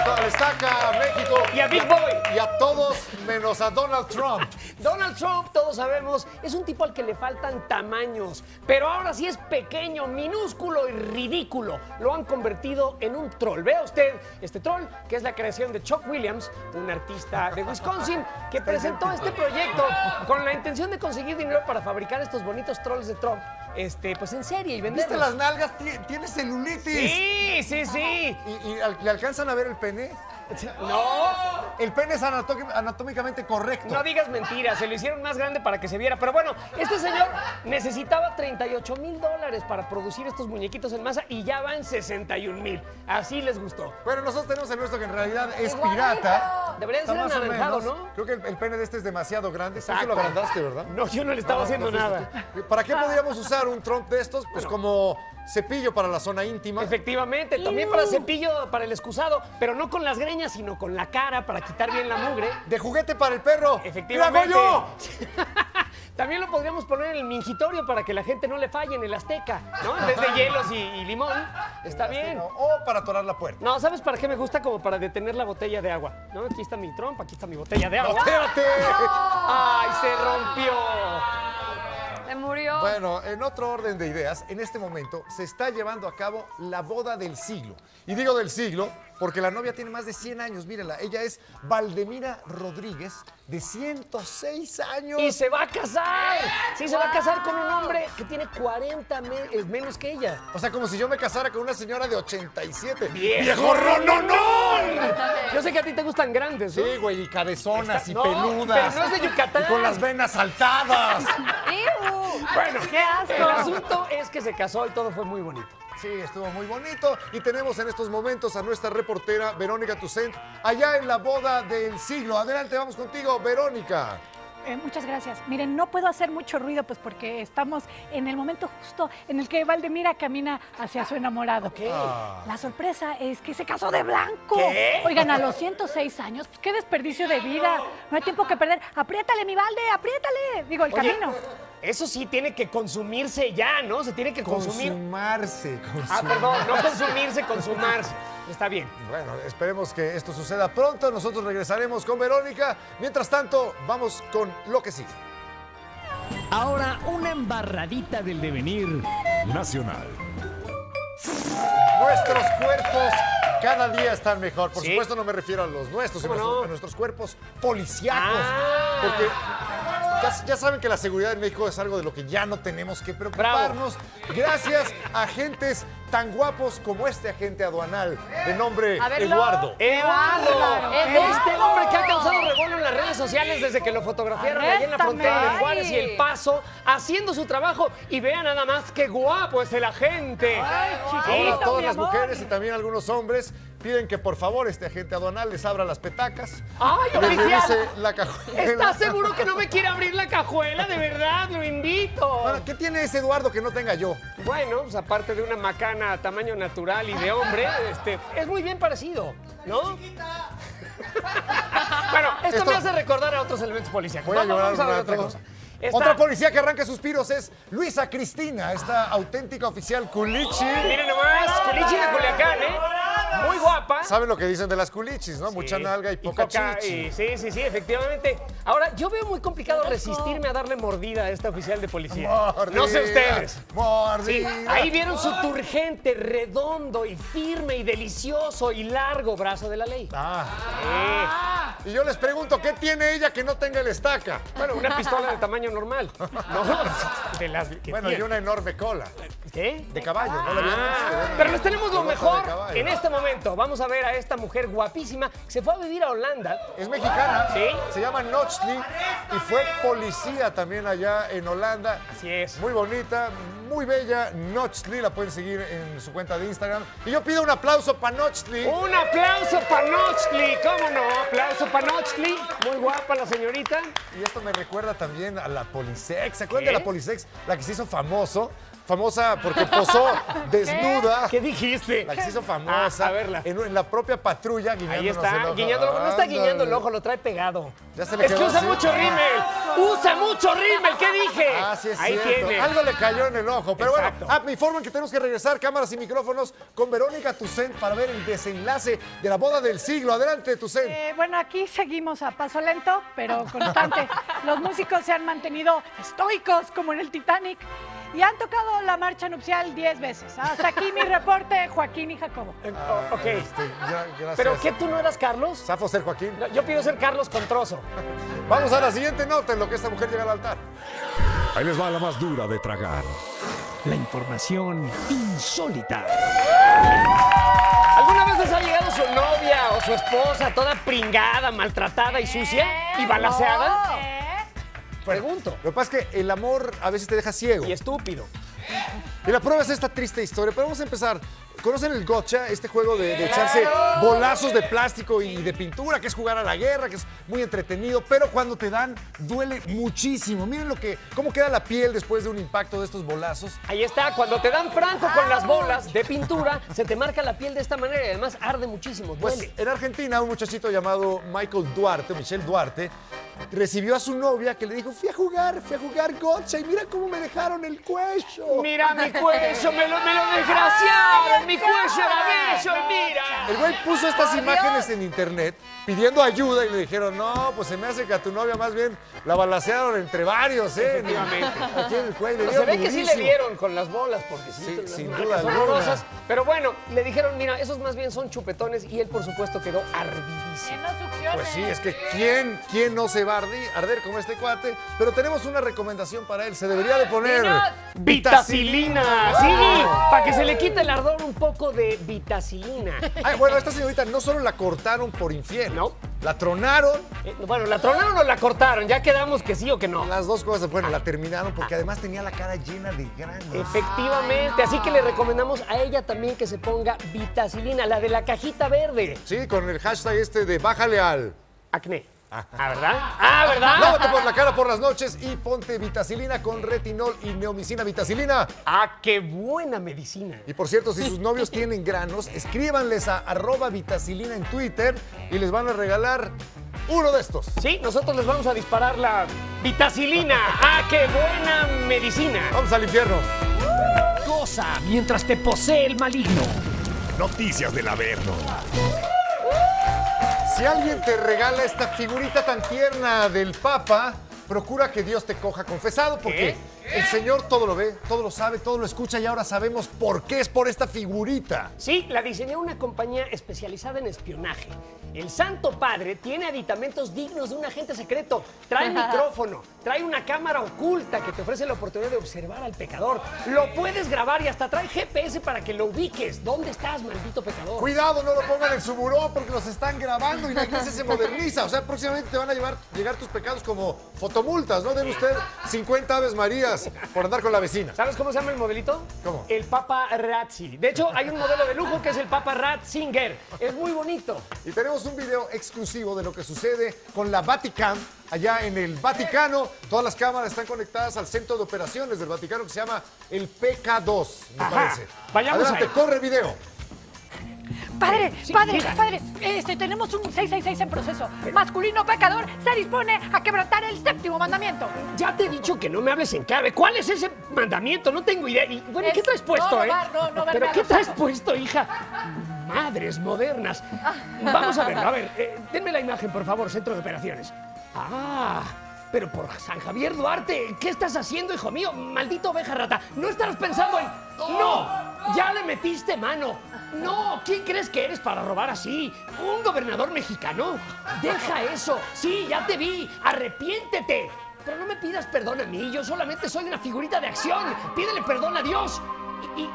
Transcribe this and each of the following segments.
a toda la estaca, a México. Y a Big Boy. Y a todos menos a Donald Trump. Donald Trump, todos sabemos, es un tipo al que le faltan tamaños, pero ahora sí es pequeño, minúsculo y ridículo. Lo han convertido en un troll. Vea usted este troll, que es la creación de Chuck Williams, un artista de Wisconsin, que presentó este proyecto con la intención de conseguir dinero para fabricar estos bonitos trolls de Trump, este, pues en serie y ¿Viste venderlos. las nalgas? Tie- Tiene celulitis. Sí, sí, sí. ¿Y, y al- le alcanzan a ver el pene? No, El pene es anatómicamente correcto. No digas mentiras, se lo hicieron más grande para que se viera. Pero bueno, este señor necesitaba 38 mil dólares para producir estos muñequitos en masa y ya van 61 mil. Así les gustó. Bueno, nosotros tenemos el nuestro que en realidad es pirata. Debería ser anaranjado. ¿no? Creo que el, el pene de este es demasiado grande. Tú lo agrandaste, ¿verdad? No, yo no le estaba No, haciendo no nada. tú. ¿Para qué podríamos usar un Trump de estos? Pues como cepillo para la zona íntima. Efectivamente, también para cepillo, para el excusado, pero no con las greñas, sino con la cara para quitar bien la mugre. De juguete para el perro. Efectivamente. ¡Mira, Goyo! También lo podríamos poner en el mingitorio para que la gente no le falle en el Azteca, ¿no? En vez de hielos y, y limón. Está bien. O para atorar la puerta. No, ¿sabes para qué me gusta? Como para detener la botella de agua. ¿No? Aquí está mi trompa, aquí está mi botella de ¡No, agua. espérate! ¡Ay, se rompió! Se murió. Bueno, en otro orden de ideas, en este momento se está llevando a cabo la boda del siglo. Y digo del siglo porque la novia tiene más de 100 años, mírenla. Ella es Valdemira Rodríguez, de 106 años. ¡Y se va a casar! Sí, se va a casar con un hombre que tiene 40 me- eh, menos que ella. O sea, como si yo me casara con una señora de 87. ¡Viejo rononón! Yo sé que a ti te gustan grandes, ¿no? Sí, güey, y cabezonas Está- y no, peludas. pero no es de Yucatán. Y con las venas saltadas. Bueno, ¡Qué asco! el asunto es que se casó y todo fue muy bonito. Sí, estuvo muy bonito. Y tenemos en estos momentos a nuestra reportera Verónica Tucent, allá en la boda del siglo. Adelante, vamos contigo, Verónica. Eh, muchas gracias. Miren, no puedo hacer mucho ruido, pues porque estamos en el momento justo en el que Valdemira camina hacia su enamorado. Ah. La sorpresa es que se casó de blanco. ¿Qué? Oigan, a los 106 años, pues qué desperdicio de vida. No hay tiempo que perder. Apriétale, mi Valde, apriétale. Digo, el Oye, camino. Eso sí tiene que consumirse ya, ¿no? Se tiene que consumir. Consumarse. Ah, consumar- perdón, no consumirse, consumarse. Está bien. Bueno, esperemos que esto suceda pronto. Nosotros regresaremos con Verónica. Mientras tanto, vamos con lo que sigue. Ahora una embarradita del devenir nacional. Nuestros cuerpos cada día están mejor. Por ¿Sí? supuesto, no me refiero a los nuestros, sino a nuestros cuerpos policíacos. Ah. Porque ya, ya saben que la seguridad en México es algo de lo que ya no tenemos que preocuparnos. Gracias a agentes tan guapos como este agente aduanal de nombre A verlo. Eduardo. ¡Eduardo! Este hombre que ha causado revuelo en las redes sociales desde que lo fotografiaron allá en la frontera de Juárez y Ay. El Paso, haciendo su trabajo. Y vean nada más qué guapo es el agente. Ahora Chiquito, todas mi las amor. mujeres y también algunos hombres piden que por favor este agente aduanal les abra las petacas. ¡Ay, oficial! la cajuela. ¿Estás seguro que no me quiere abrir la cajuela? De verdad, lo invito. Bueno, ¿qué tiene ese Eduardo que no tenga yo? Bueno, pues aparte de una macana a tamaño natural y de hombre, este, es muy bien parecido, ¿no? bueno, esto, Esto- me hace recordar a otros elementos policiales. Voy a Vamos, llorar vamos a ver otra cosa. Otra policía que arranca suspiros es Luisa Cristina, esta auténtica oficial culichi. Miren nomás, Culichi de Culiacán, ¿eh? Muy guapa. ¿Saben lo que dicen de las culichis, no? Mucha Sí, nalga y poca coca, chichi. y- sí, sí, sí, efectivamente. Ahora, yo veo muy complicado resistirme a darle mordida a esta oficial de policía. No sé Mordida, ustedes. Sí, Mordida. ahí vieron su turgente, redondo y firme y delicioso y largo brazo de la ley. Ah, Eh, y yo les pregunto, ¿qué tiene ella que no tenga el estaca? Bueno, una pistola de tamaño normal. No, de las que Bueno, y una enorme cola ¿Qué? de caballo, ¿no la? Ah, pero les tenemos lo mejor en este momento. Vamos a ver a esta mujer guapísima que se fue a vivir a Holanda. Es mexicana, Sí. se llama Nochli y fue policía también allá en Holanda. Así es. Muy bonita, muy bella. Nochli, la pueden seguir en su cuenta de Instagram. Y yo pido un aplauso para Nochli. Un aplauso para Nochli, ¿cómo no? Aplauso Muy guapa la señorita. Y esto me recuerda también a la Polisex. ¿Se acuerdan de la Polisex? La que se hizo famoso. Famosa porque posó desnuda. ¿Qué dijiste? La que se hizo famosa. Ah, a verla. En, en la propia patrulla guiñándonos Ahí el está, ojo. guiñando el ojo. No está guiñando el ojo, lo trae pegado. Ya se le es que usa así. mucho rímel. Usa mucho rímel, ¿qué dije? Ah, sí es Ahí cierto. tiene. Algo le cayó en el ojo. Pero Exacto. bueno, ah, me informan que tenemos que regresar cámaras y micrófonos con Verónica Tucent para ver el desenlace de la boda del siglo. Adelante, Tucent. Eh, bueno, aquí seguimos a paso lento, pero constante. Los músicos se han mantenido estoicos como en el Titanic y han tocado la marcha nupcial 10 veces. Hasta aquí mi reporte, Joaquín y Jacobo. Eh, oh, ok. Este, ya, gracias. ¿Pero qué, tú no eras Carlos? Zafo ser Joaquín. No, yo pido ser Carlos con trozo. Vamos a la siguiente nota en lo que esta mujer llega al altar. Ahí les va la más dura de tragar. La información insólita. ¿Alguna vez les ha llegado su novia o su esposa toda pringada, maltratada y sucia y balaseada? Pregunto. Lo que pasa es que el amor a veces te deja ciego. Y estúpido. Y la prueba es esta triste historia. Pero vamos a empezar. ¿Conocen el gotcha? Este juego de, de echarse bolazos de plástico y de pintura, que es jugar a la guerra, que es muy entretenido, pero cuando te dan, duele muchísimo. Miren lo que, cómo queda la piel después de un impacto de estos bolazos. Ahí está, cuando te dan franco con las bolas de pintura, se te marca la piel de esta manera y además arde muchísimo, Pues duele. en Argentina, un muchachito llamado Michael Duarte, Michelle Duarte, recibió a su novia que le dijo, fui a jugar, fui a jugar gotcha y mira cómo me dejaron el cuello. Mira mi cuello, me lo, me lo desgraciaron, mi cuello era bello mira. El güey puso estas imágenes en internet pidiendo ayuda y le dijeron, no, pues se me hace que a tu novia más bien la balacearon entre varios, ¿eh? Efectivamente. Aquí en el cuello, le se ve que sí le dieron con las bolas, porque sí, Sí, las sin duda horrorosas. Pero bueno, le dijeron, mira, esos más bien son chupetones y él, por supuesto, quedó ardidísimo. Pues sí, es que ¿quién, quién no se va a ardi- arder como este cuate? Pero tenemos una recomendación para él. Se debería de poner Dinos. Vitacilina, sí, para que se le quite el ardor un poco de vitacilina. Ay, bueno, esta señorita no solo la cortaron por infiel, No. la tronaron. Eh, bueno, ¿la tronaron o la cortaron? Ya quedamos que sí o que no. Las dos cosas, bueno, la terminaron porque además tenía la cara llena de granos. Efectivamente, así que le recomendamos a ella también que se ponga vitacilina, la de la cajita verde. Sí, con el hashtag este de bájale al. Acné. Ah, ¿verdad? Ah, ¿verdad? Lávate por la cara por las noches y ponte vitacilina con retinol y neomicina vitacilina. Ah, qué buena medicina. Y por cierto, si sus novios tienen granos, escríbanles a arroba vitacilina en Twitter y les van a regalar uno de estos. Sí, nosotros les vamos a disparar la vitacilina. Ah, qué buena medicina. Vamos al infierno. Goza mientras te posee el maligno. Noticias del Averno. Si alguien te regala esta figurita tan tierna del Papa, procura que Dios te coja confesado, porque el Señor todo lo ve, todo lo sabe, todo lo escucha y ahora sabemos por qué es por esta figurita. Sí, la diseñó una compañía especializada en espionaje. El Santo Padre tiene aditamentos dignos de un agente secreto. Trae micrófono, trae una cámara oculta que te ofrece la oportunidad de observar al pecador. Lo puedes grabar y hasta trae GPS para que lo ubiques. ¿Dónde estás, maldito pecador? Cuidado, no lo pongan en su buró porque los están grabando y la iglesia se moderniza. O sea, próximamente te van a llevar, llegar tus pecados como fotomultas, ¿no? Den usted 50 aves marías por andar con la vecina. ¿Sabes cómo se llama el modelito? ¿Cómo? El Papa Razzi. De hecho, hay un modelo de lujo que es el Papa Ratzinger. Es muy bonito. Y tenemos un video exclusivo de lo que sucede con la Vaticam allá en el Vaticano. Todas las cámaras están conectadas al centro de operaciones del Vaticano que se llama el PK2, me Ajá. parece. Vayamos Adelante, ahí. corre video. Padre, Sí, padre, padre, este, tenemos un 666 en proceso. Masculino pecador se dispone a quebrantar el séptimo mandamiento. Ya te he dicho que no me hables en clave. ¿Cuál es ese mandamiento? No tengo idea. Y, bueno, Es- ¿qué traes puesto, no, eh? no va- no, no ¿Pero qué traes puesto, hija? Madres modernas. Vamos a verlo. A ver, eh, denme la imagen, por favor, centro de operaciones. Ah, pero por San Javier Duarte, ¿qué estás haciendo, hijo mío? Maldito oveja rata. ¿No estarás pensando en...? ¡No! ¡Ya le metiste mano! ¡No! ¿Quién crees que eres para robar así? ¿Un gobernador mexicano? ¡Deja eso! ¡Sí, ya te vi! ¡Arrepiéntete! Pero no me pidas perdón a mí, yo solamente soy una figurita de acción. Pídele perdón a Dios. Y,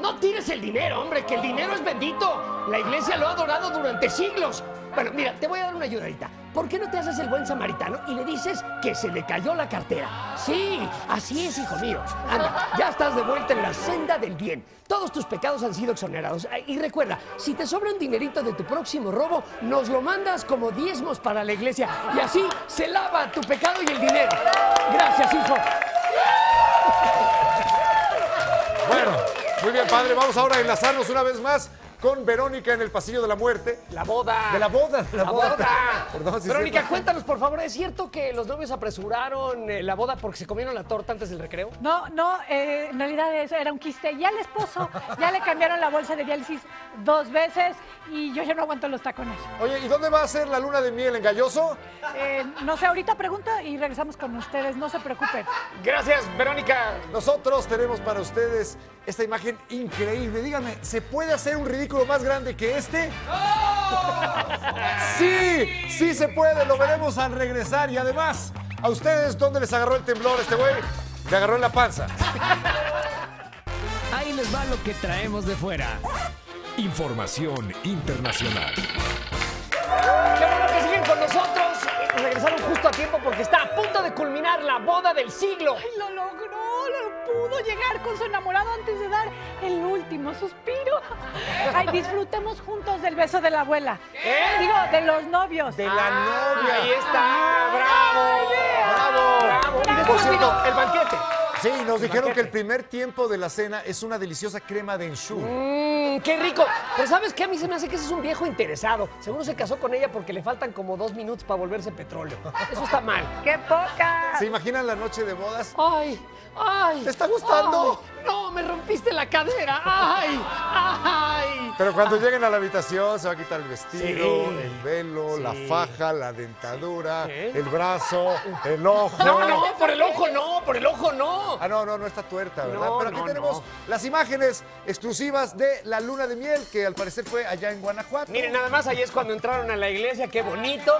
no tires el dinero, hombre, que el dinero es bendito. La iglesia lo ha adorado durante siglos. Bueno, mira, te voy a dar una ayudadita. ¿Por qué no te haces el buen samaritano y le dices que se le cayó la cartera? Sí, así es, hijo mío. Anda, ya estás de vuelta en la senda del bien. Todos tus pecados han sido exonerados. Y recuerda, si te sobra un dinerito de tu próximo robo, nos lo mandas como diezmos para la iglesia. Y así se lava tu pecado y el dinero. Gracias, hijo. Muy bien, padre. Vamos ahora a enlazarnos una vez más con Verónica en el pasillo de la muerte. La boda. De la boda, de la, La boda. Perdón, Verónica, cuéntanos, por favor, ¿es cierto que los novios apresuraron eh, la boda porque se comieron la torta antes del recreo? No, no, eh, en realidad eso era un quiste. Y al esposo ya le cambiaron la bolsa de diálisis dos veces y yo ya no aguanto los tacones. Oye, ¿y dónde va a ser la luna de miel en Galloso? Eh, no sé, ahorita pregunta y regresamos con ustedes, no se preocupen. Gracias, Verónica. Nosotros tenemos para ustedes esta imagen increíble. Díganme, ¿se puede hacer un ridículo más grande que este? Sí, sí se puede, lo veremos al regresar. Y además, ¿a ustedes dónde les agarró el temblor este güey? Le agarró en la panza. Ahí les va lo que traemos de fuera. Información internacional. Qué bueno que siguen con nosotros. Regresaron justo a tiempo porque está a punto de culminar la boda del siglo. ¡Ay, lo logró! ¡Lo pudo llegar con su enamorado antes de dar el último suspiro! ¡Ay, disfrutemos juntos del beso de la abuela! ¿Eh? Digo, de los novios. De la novia. Ahí está, bravo. Bravo. Bravo. Y Por cierto, el banquete. Sí, nos dijeron banquete. que el primer tiempo de la cena es una deliciosa crema de ensure. Qué rico. Pero ¿sabes qué? A mí se me hace que ese es un viejo interesado. Seguro se casó con ella porque le faltan como dos minutos para volverse petróleo. Eso está mal. ¡Qué poca! ¿Se imaginan la noche de bodas? Ay, ay. ¿Te está gustando? Ay, no, me rompiste la cadera. Ay, ay. Pero cuando lleguen a la habitación se va a quitar el vestido, Sí. el velo, la faja, la dentadura, ¿Qué? el brazo, el ojo. No, no, por el ojo no, por el ojo no. Ah, no, no, no está tuerta, ¿verdad? No, Pero aquí no, tenemos no. las imágenes exclusivas de la luna de miel, que al parecer fue allá en Guanajuato. Miren, nada más, ahí es cuando entraron a la iglesia, qué bonito.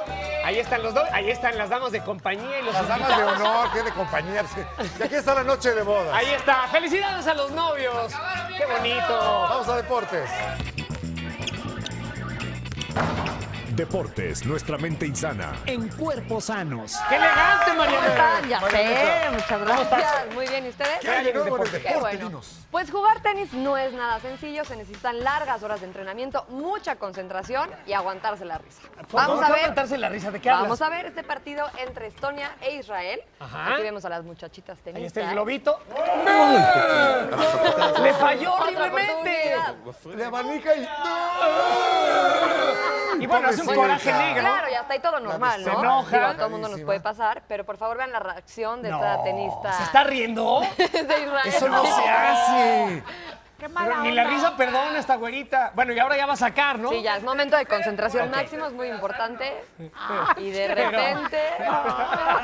Ahí están los dos, ahí están las damas de compañía y los Las damas de honor, que de compañía. Y aquí está la noche de bodas. Ahí está, felicidades a los novios. Qué bonito. Vamos a deportes. Deportes, nuestra mente insana. En cuerpos sanos. Qué elegante, ¿Cómo Mariana. están? Ya sé, muchas gracias. Muy bien, ¿y ustedes? ¿Qué Qué deporte? bueno. Dinos. Pues jugar tenis no es nada sencillo, se necesitan largas horas de entrenamiento, mucha concentración y aguantarse la risa. Vamos ¿Cómo a ver. aguantarse la risa? ¿De qué Vamos hablas? a ver este partido entre Estonia e Israel. Ajá. Aquí vemos a las muchachitas Ahí tenistas. está el globito. ¡No! Le falló horriblemente. Le abanica y. Y bueno, hace un coraje negro. Claro, ya está ahí todo normal, Se ¿no? enoja. Digo, a todo el mundo nos puede pasar, pero por favor vean la reacción de esta tenista. ¿Se está riendo? de Israel. Eso no se hace. ¡Qué mala Pero ni la onda! risa perdona esta güerita. Bueno, y ahora ya va a sacar, ¿no? Sí, ya es momento de concentración máximo, es muy importante. Y de repente.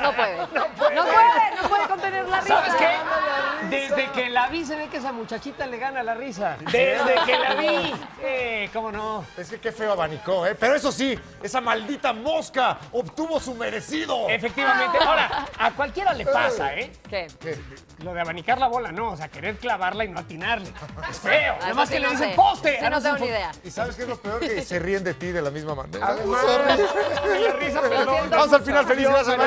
No puede. No puede, no puede contener la risa. ¿Sabes qué? Desde que la vi se ve que esa muchachita le gana la risa. Desde que la vi. Eh, ¿Cómo no? Es que qué feo abanicó, ¿eh? Pero eso sí, esa maldita mosca obtuvo su merecido. Efectivamente. Ahora, a cualquiera le pasa, ¿eh? ¿Qué? ¿Qué? Lo de abanicar la bola, no. O sea, querer clavarla y no atinarle. Es feo. Ah, Además eso que sí le dicen poste. Sí, Ah, no tengo ni idea. ¿Y sabes qué es lo peor? Que se ríen de ti de la misma manera. Además, Sorry. la risa perdón. Vamos al final. Feliz gracias.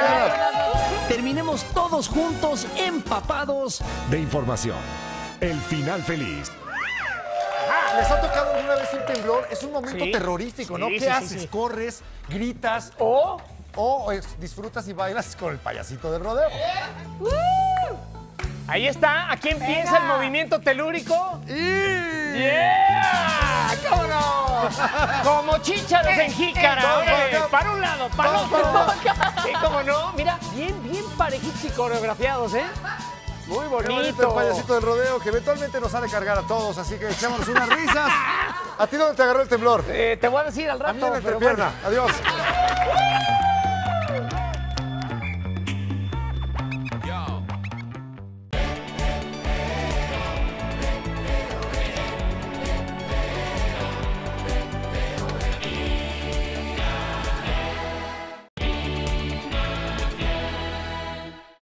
Terminemos todos juntos empapados de información. El final feliz. ¿Les ha tocado alguna vez un temblor? Es un momento Sí. terrorífico, Sí, ¿no? sí, ¿Qué sí, haces? sí. ¿Corres? ¿Gritas? O ¿O eh, disfrutas y bailas con el payasito del rodeo? ahí está. Aquí empieza el movimiento telúrico. ¡Y! ¡Yeah! ¿Cómo no? Como chícharos en jícara. Para un lado, para otro. Sí, cómo no. Mira, bien, bien parejitos y coreografiados, ¿eh? Muy Qué bonito bonito. el payasito del rodeo que eventualmente nos ha de cargar a todos, así que echémonos unas risas. ¿A ti dónde te agarró el temblor? Eh, te voy a decir al rato. A mí en la entrepierna. bueno. Adiós.